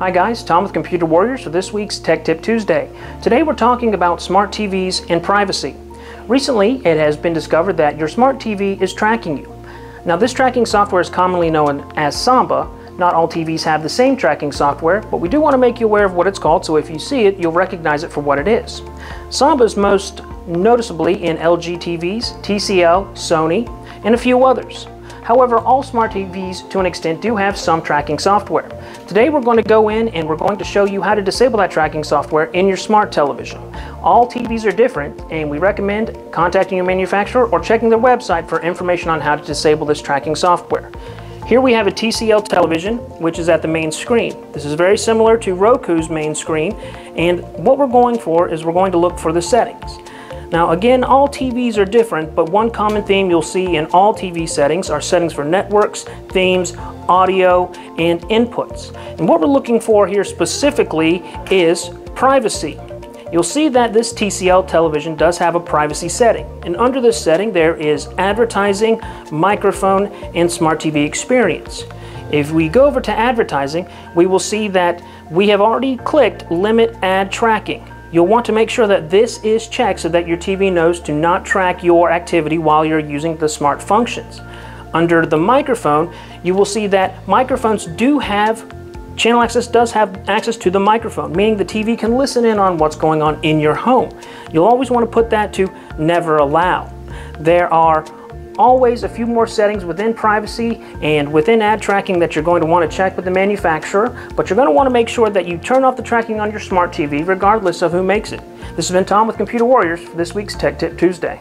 Hi guys, Tom with Computer Warriors for this week's Tech Tip Tuesday. Today we're talking about smart TVs and privacy. Recently, it has been discovered that your smart TV is tracking you. Now this tracking software is commonly known as Samba. Not all TVs have the same tracking software, but we do want to make you aware of what it's called so if you see it, you'll recognize it for what it is. Samba is most noticeably in LG TVs, TCL, Sony, and a few others. However, all smart TVs to an extent do have some tracking software. Today we're going to go in and we're going to show you how to disable that tracking software in your smart television. All TVs are different and we recommend contacting your manufacturer or checking their website for information on how to disable this tracking software. Here we have a TCL television, which is at the main screen. This is very similar to Roku's main screen, and what we're going for is we're going to look for the settings. Now again, all TVs are different, but one common theme you'll see in all TV settings are settings for networks, themes, audio, and inputs. And what we're looking for here specifically is privacy. You'll see that this TCL television does have a privacy setting. And under this setting, there is advertising, microphone, and smart TV experience. If we go over to advertising, we will see that we have already clicked limit ad tracking. You'll want to make sure that this is checked so that your TV knows to not track your activity while you're using the smart functions. Under the microphone, you will see that microphones do have, channel access does have access to the microphone, meaning the TV can listen in on what's going on in your home. You'll always want to put that to never allow. There are always a few more settings within privacy and within ad tracking that you're going to want to check with the manufacturer, but you're going to want to make sure that you turn off the tracking on your smart TV regardless of who makes it. This has been Tom with Computer Warriors for this week's Tech Tip Tuesday.